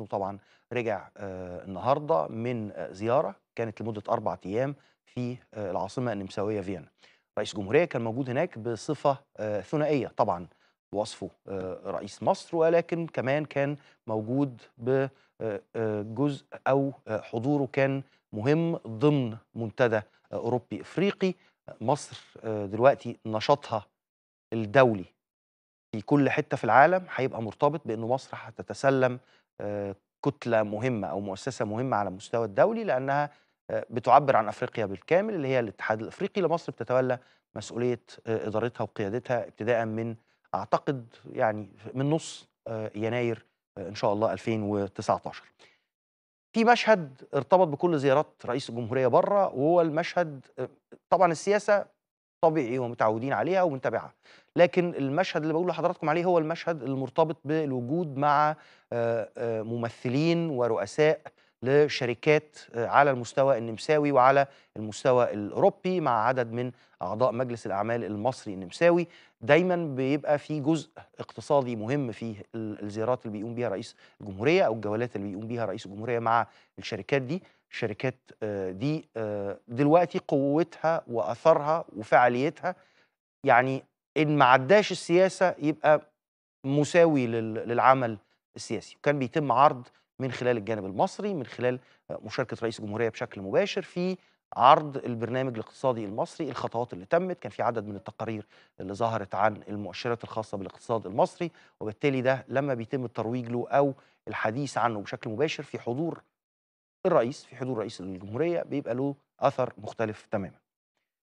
إنه طبعًا رجع آآ النهارده من آآ زيارة كانت لمدة 4 أيام في آآ العاصمة النمساوية فيينا. رئيس الجمهورية كان موجود هناك بصفة آآ ثنائية طبعًا بوصفه آآ رئيس مصر، ولكن كمان كان موجود ب آآ آآ جزء أو آآ حضوره كان مهم ضمن منتدى أوروبي إفريقي. مصر دلوقتي نشاطها الدولي في كل حتة في العالم هيبقى مرتبط بإنه مصر هتتسلم آآ كتلة مهمة أو مؤسسة مهمة على المستوى الدولي، لأنها آآ بتعبّر عن أفريقيا بالكامل اللي هي الاتحاد الإفريقي، اللي مصر بتتولى مسؤولية آآ إدارتها وقيادتها ابتداءً من أعتقد يعني من نُص يناير إن شاء الله 2019. في مشهد ارتبط بكل زيارات رئيس الجمهورية برّه، وهو المشهد طبعًا السياسة طبيعي ومتعودين عليها وبنتابعها، لكن المشهد اللي باقول لحضراتكم عليه هو المشهد المرتبط بالوجود مع آآ آآ ممثلين ورؤساء لشركات آآ على المستوى النمساوي وعلى المستوى الأوروبي، مع عدد من أعضاء مجلس الأعمال المصري النمساوي. دايمًا بيبقى في جزء اقتصادي مهم في ال الزيارات اللي بيقوم بيها رئيس الجمهورية أو الجولات اللي بيقوم بيها رئيس الجمهورية مع الشركات دي. الشركات آآ دي آآ دلوقتي قوتها وأثرها وفعاليتها يعني إن ما عدّاش السياسة يبقى مساوي لل للعمل السياسي. وكان بيتم عرض من خلال الجانب المصري، من خلال مشاركة رئيس الجمهورية بشكل مباشر في عرض البرنامج الاقتصادي المصري، الخطوات اللي تمت، كان في عدد من التقارير اللي ظهرت عن المؤشرات الخاصة بالاقتصاد المصري، وبالتالي ده لمّا بيتم الترويج له أو الحديث عنه بشكل مباشر في حضور الرئيس، في حضور رئيس الجمهورية، بيبقى له أثر مختلف تمامًا.